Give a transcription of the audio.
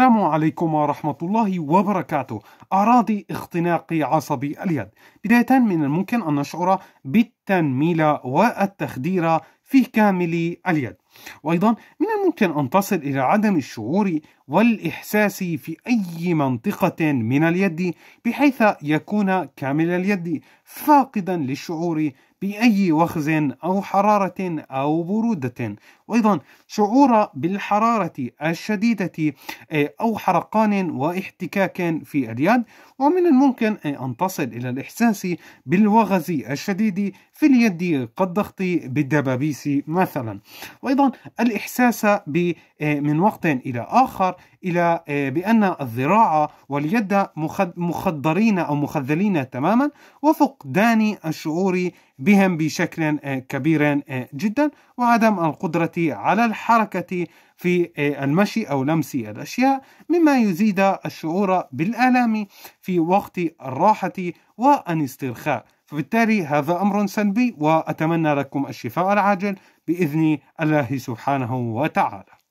السلام عليكم ورحمة الله وبركاته. أعراض اختناق عصبي اليد. بداية من الممكن أن نشعر بالتنميل والتخدير في كامل اليد. وأيضا من الممكن أن تصل إلى عدم الشعور والإحساس في أي منطقة من اليد بحيث يكون كامل اليد فاقدا للشعور بأي وخز أو حرارة أو برودة. وأيضا شعور بالحرارة الشديدة آه، أو حرقان واحتكاك في اليد. ومن الممكن أن تصل إلى الإحساس بالوغز الشديد في اليد كالضغط بالدبابيس مثلا. وأيضا الإحساس آه، من وقت إلى آخر إلى آه، بأن الذراع واليد مخدرين أو مخذلين تماما وفقدان الشعور بهم بشكل آه، كبير جدا وعدم القدرة على الحركة في المشي أو لمس الأشياء مما يزيد الشعور بالآلام في وقت الراحة والاسترخاء فبالتالي هذا أمر سلبي وأتمنى لكم الشفاء العاجل بإذن الله سبحانه وتعالى.